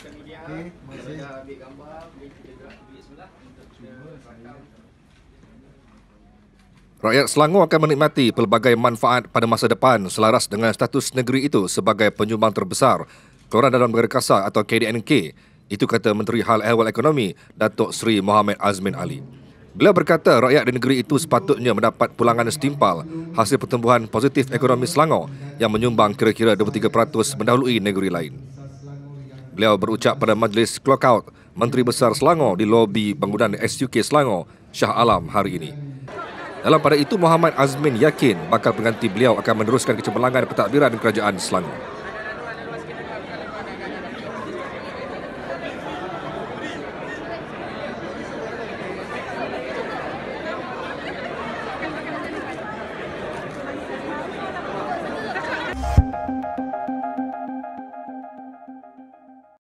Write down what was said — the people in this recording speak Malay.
Okey, terima kasih. ambil gambar, boleh kita gerak bilik sebelah untuk kita rakam. Rakyat Selangor akan menikmati pelbagai manfaat pada masa depan selaras dengan status negeri itu sebagai penyumbang terbesar keluaran dalam negara kasar atau KDNK. Itu kata Menteri Hal Ehwal Ekonomi Datuk Seri Mohamed Azmin Ali. Beliau berkata rakyat di negeri itu sepatutnya mendapat pulangan setimpal hasil pertumbuhan positif ekonomi Selangor yang menyumbang kira-kira 23% mendahului negeri lain. Beliau berucap pada majlis clockout Menteri Besar Selangor di lobi bangunan SUK Selangor, Shah Alam hari ini. Dalam pada itu, Muhammad Azmin yakin bakal pengganti beliau akan meneruskan kecemerlangan pentadbiran kerajaan Selangor.